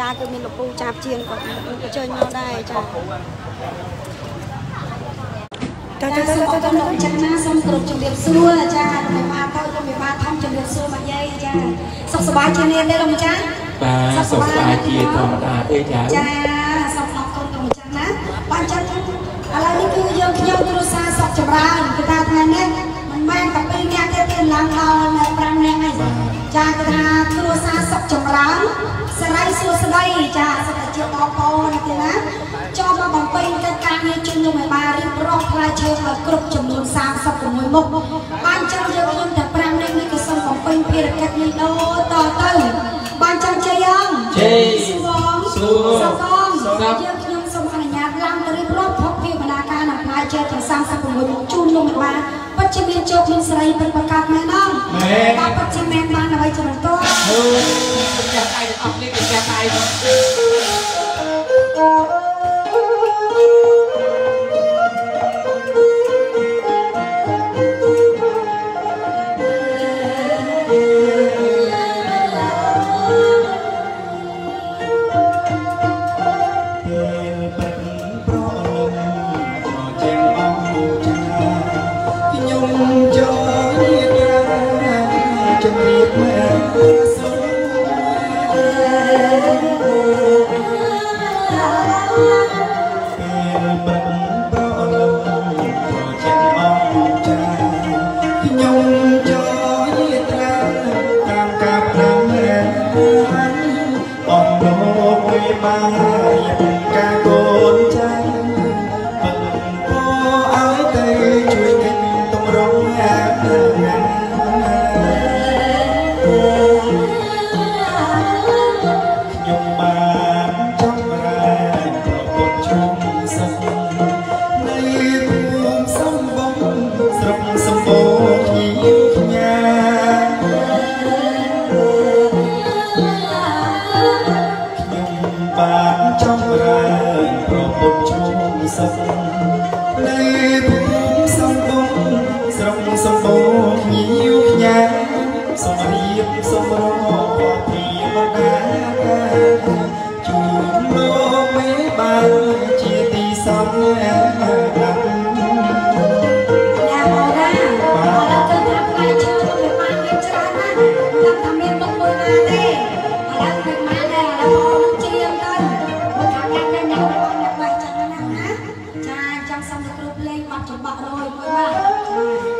ការគឺមានលោកពូចាប់ជាងគាត់អញ្ជើញមកដែរចាចាចាចាចាចាលោកចាណាសូមគោរពជំរាបសួរចាលោកបាតូចលោកបាធំជំរាបសួរមកយាយចាសុខសប្បាយជានាមទេលោកចាបាទសុខសប្បាយជាធម្មតាទេចាចាសូមអរគុណលោកចាណាបានចាឥឡូវនេះគឺយើងខ្ញុំគ្រួសារសុខចម្រើនគឺថាថ្ងៃនេះមិនមែនតែពីរនាក់ទេទៀតឡើងដល់5នាក់ហើយចាគឺថាគ្រួសារសុខចម្រើន សេរីសួស្តីចាសុខជាបងប្អូនណាទៀតណាចូលមកបំពេញកិច្ចការងារជូនលោកមេបារៀបរាប់ផ្លែឈើឲ្យគ្រប់ចំនួន36មុខបានចឹងយើងខ្ញុំតែ5នាក់នេះក៏សូមបំពេញភារកិច្ចនេះដូចតទៅបានចឹងជ័យអងជ័យសួងសួងសកងសកងយើងខ្ញុំសូមអនុញ្ញាតឡើងទៅរៀបរាប់ភពភាវនាការនៅផ្នែកជើទាំង36មុខជូនលោកមេបាពិតជាមានជោគមានសេរីពិតប្រកបមែនអងមែនបាទពិតជាមែនបានអ្វីចំណតោហូចាស់ឯងអស់នេះ ចាស់ឯងពេលបិទប្រលឹមក៏ជាងអស់ចាខ្ញុំចូលយាត្រាជំរាបមែសូ ស្រុកសំបូរញៀវខ្ញាសូមរៀបសូមរកពរព្រាបដាជូនលោកមេបានជាទីសំណាក់ណាស់យ៉ាបងណាអរគុណថាផ្លែឈើលោកមេបានមានច្រើនណាស់តែថាមានមុខមួយណាទេឥឡូវមិនបានដែរឥឡូវបងនឹងច្រៀងទៅមកថាកាត់តែអ្នកបងអ្នកបែកចឹងណាណាចាអញ្ចឹងសូមទៅគ្រប់លេងបាត់ចំបាក់រយមួយបាទ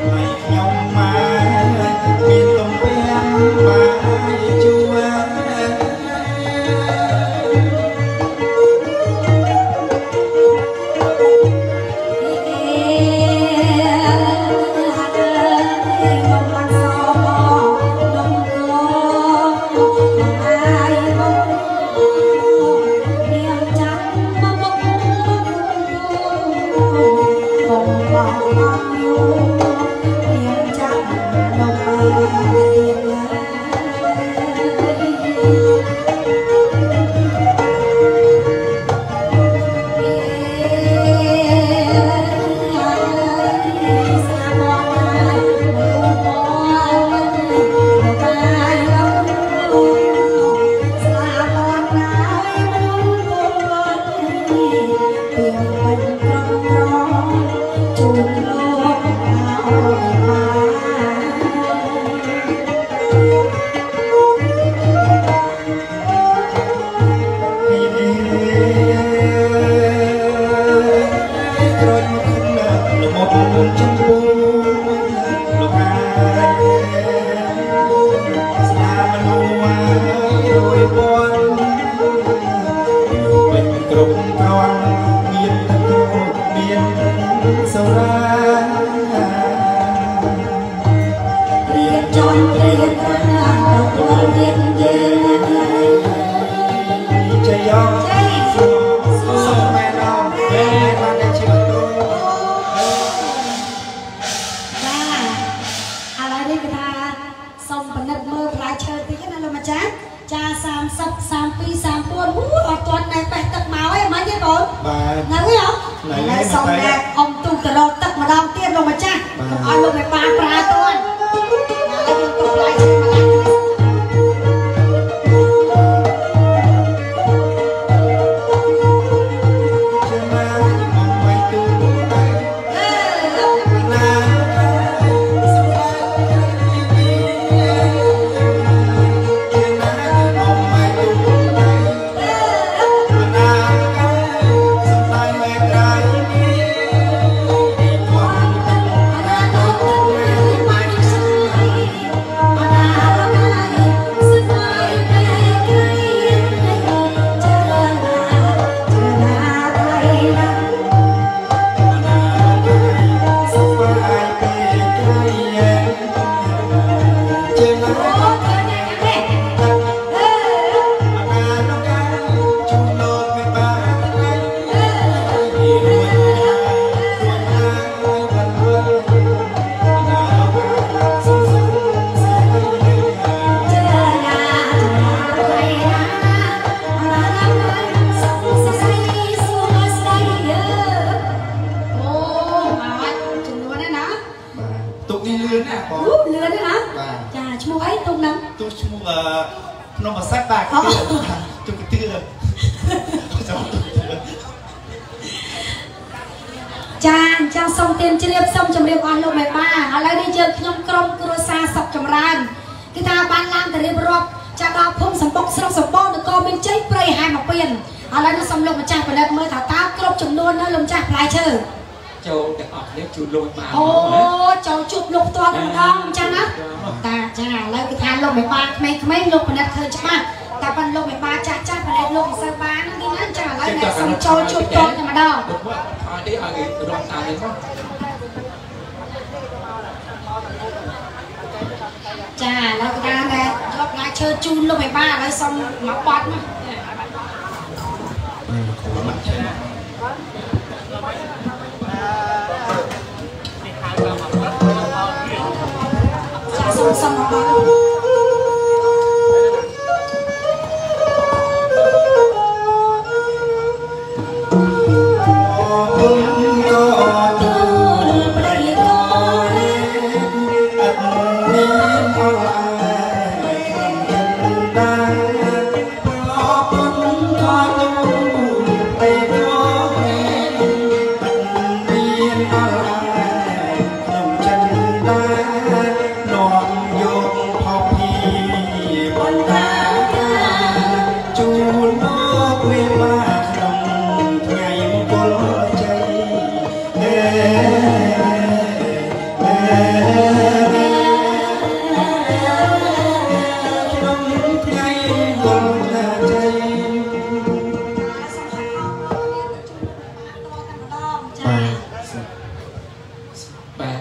Amen. សូរារៀបចំព្រៀបប្រាទទួលរៀបយើងជាយកចៃសុខសុខមែនដល់ពេលបានតែជីវិតទូចាឥឡូវនេះគេថាសុំពិនិត្យមើលផ្លែឈើតិចណាលោកអាចារ្យចា30 32 34អូអត់ទាន់ណែបេះទឹកមកឯងមិនទេបងបាទ នៅទេអត់នៅឥឡូវទេសូមមកទេតែអ៊ំទូទៅរកទឹកម្ដងទៀតលោកម្ចាស់ ឈ្មោះអីទុកហ្នឹងទុកឈ្មោះអឺភ្នំអសិតបាទទុកទឿចាំទុកទឿចាអញ្ចឹងសូមទានជ្រាបសូមជម្រាបអស់លោកមេបាឥឡូវនេះយើងខ្ញុំក្រុមគ្រួសារសុខចម្រើនគឺថាបានឡើងទៅរៀបរាប់ចាដល់ភូមិសម្បុកស្រុកសម្បូរនគរមានជ័យព្រៃហែមពៀនឥឡូវនេះសូមលោកម្ចាស់ពិនិត្យមើលថាតើគ្រប់ចំនួននៅលោកម្ចាស់ផ្លែឈើចូលទាំងអស់គ្នាជួយលួចបានអូចូលជួបលោកផ្ទាល់តែម្ដងអញ្ចឹងណាតាចាឥឡូវគឺថា លោកមេបាក្មេងៗលោកពិនិត្យឃើញច្បាស់តែប៉ុន្តែលោកមេបាចាស់ចាស់ពិនិត្យលោកមិនសូវបានហ្នឹងទេណាចាឥឡូវអ្នកសូមចូលជួបផ្ទាល់តែម្ដងទៅមកថយទេឲ្យគេរំតាមនេះមកចាឥឡូវកណ្ដាលតែយកផ្លែឈើជូនលោកមេបាឥឡូវសុំមកបត់មកបាទខំមកឆែចាសុំសុំមកបត់ ចាបាទ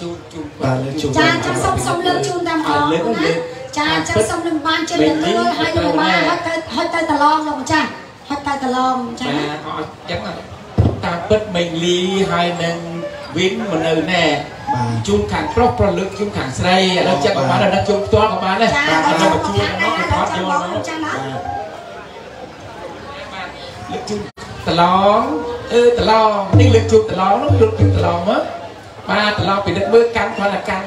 ជូនជូនបាទលើកជូនចាចាំសុំសុំលើកជូនតែម្ដងណាចាចាំសុំនឹងបានជិះលើកលើឲ្យលោកមេបាហត់ទៅហត់ទៅតឡងលោកម្ចាស់ហត់ទៅតឡងចាបាទអត់ចឹងតាមពិតមេងលីហើយនឹងវិញមកនៅណែបាទជូនខាងប្រុសប្រលឹកជូនខាងស្រីឥឡូវចិត្តក៏បានដល់ជូនផ្ទាល់ក៏បានដែរចាបាទដល់ឥឡូចាំវមកជួជួនននោះណាគេថដល់តចាំយកមកនោះចាណាលើកជូ នតឡងអឺតឡងនេះលើកជូនតឡងនោះលើកជូនតឡងមកបាទតឡងពិនិត្យមើលកាន់គាត់តែកាន់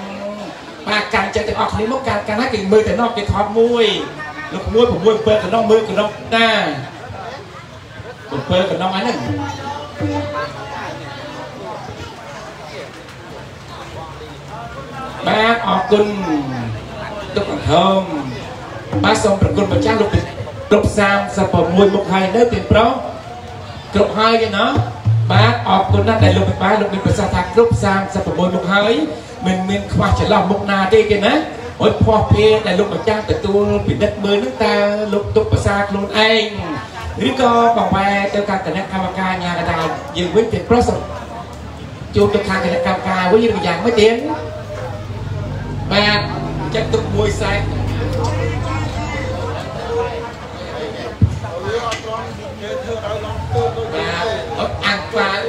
បាទកាន់ចិត្តទាំងអស់គ្នាមកកាន់កាន់ហើយគេមើលទៅនោះគេថតមួយលោកមួយ6 7កណ្ដុងមើលកណ្ដុងណា7កណ្ដុងអីហ្នឹងបាទអរគុណទុកអង្ហមបាទសូមប្រគុណម្ចាស់លោកគ្រប់36មុខហើយនៅទីប្រុស គ្រប់ហើយទេណាបាទអរគុណណាស់ដែលលោកពិបាលលោកមានប្រសាសន៍ថាគ្រប់36មុខហើយមិនមានខ្វះចន្លោះមុខណាទេទេណាអត់ភ័ស្តុភារដែលលោកម្ចាស់ទទួលពិនិត្យមើលនឹងតើលោកទុកភាសាខ្លួនឯងឬក៏បង្វែរទៅកាន់គណៈកម្មការអាជ្ញាកណ្ដាលយើងវិញទីប្រុសជួបទៅខាងគណៈកម្មការវិញឬយ៉ាងម៉េចទៀតបាទចិត្តទុកមួយសែនបាទអត់អាំងក្បាល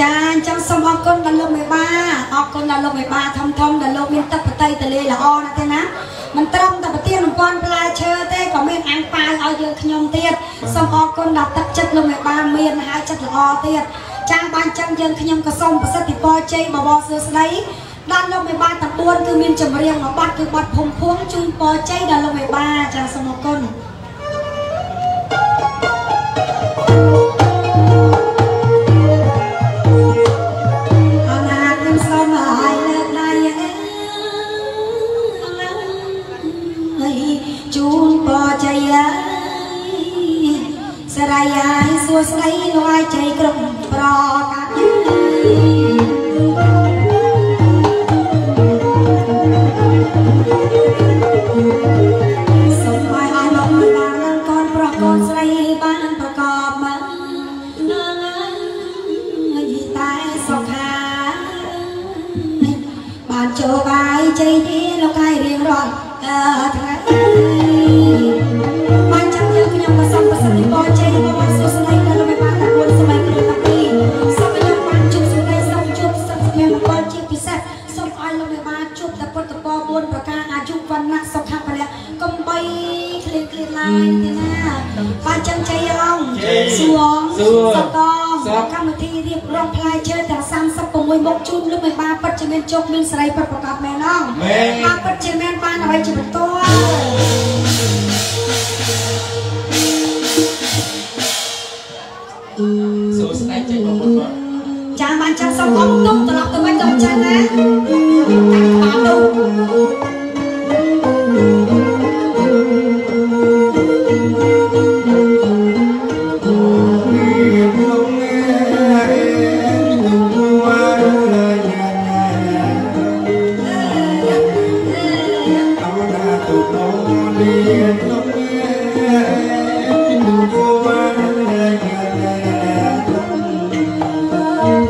ចាអញ្ចឹងសូមអរគុណដល់លោកមេបាអរគុណដល់លោកមេបាធំធំដល់លោកមានទឹកបតីតលេល្អណាស់ទេណាមិនត្រឹមតែប្រទានរំពាន់ផ្លែឈើទេក៏មានអាំងប៉ាវឲ្យយើងខ្ញុំទៀតសូមអរគុណដល់ទឹកចិត្តលោកមេបាមានហើយចិត្តល្អទៀតចាបានអញ្ចឹងយើងខ្ញុំក៏សូមប្រសិទ្ធពរជ័យបវរសួស្តីដល់លោកមេបាទាំង4គឺមានចម្រៀងមួយបទគឺបទភូមិភួងជូនពរជ័យដល់លោកមេបាចាសូមអរគុណ សួស្ដីលោកអាយជ័យគ្រប់ប្រកា មុខជូនលោកមេបាពិតជាមានជោគមានសេរីពិតប្រកបមែនអងបាពិតជាមានបានអ្វីជាបន្ទាល់សួស្ដីចេញមកបងប្អូនចាបានចាំសុំអត់ទុំត្រឡប់ទៅវិញទៅចាណា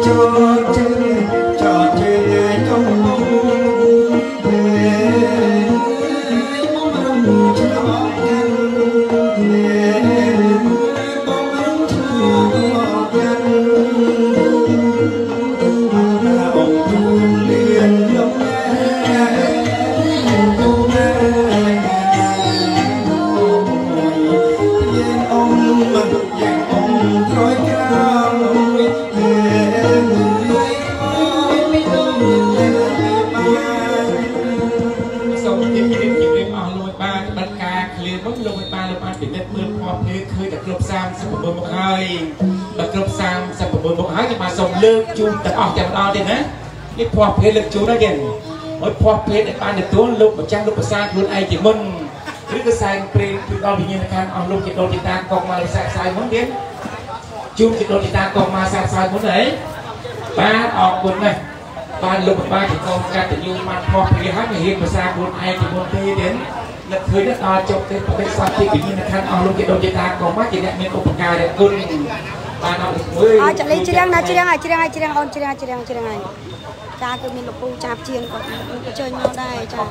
សូ លើកជូនទាំងអស់ទាំងដល់ទេណានេះភ័ព្វភ្លេលើកជូនហើយទៀតហើយភ័ព្វភ្លេដែលបានទទួលលោកម្ចាស់លោកប្រសាទខ្លួនឯងជាមុនឬក៏សែងព្រេងពីដល់វិញ្ញាណក្ខន្ធអស់លោកជាដូនជាតាកងមកសាក់សាយមុនទៀតជូនជាដូនជាតាកងមកសាក់សាយមុនហីបាទអរគុណណាស់បានលោកបានជាកងកតញ្ញូបានផុសព្រាហើយមិនហ៊ានភាសាខ្លួនឯងជាមុនទេទៀតនឹកឃើញដល់ចប់ទេបដិសន្ធិវិញ្ញាណខណ្ឌអស់លោកជាដូនជាតាកងមកជាអ្នកមានឧបការៈគុណបាន អត់មួយអើចាលីច្រៀងណាច្រៀងហើយច្រៀងហើយច្រៀងអូនច្រៀងច្រៀងច្រៀងហើយចាគឺមានលោកពូចាប់ជាងគាត់ក៏ជើញមកដែរចា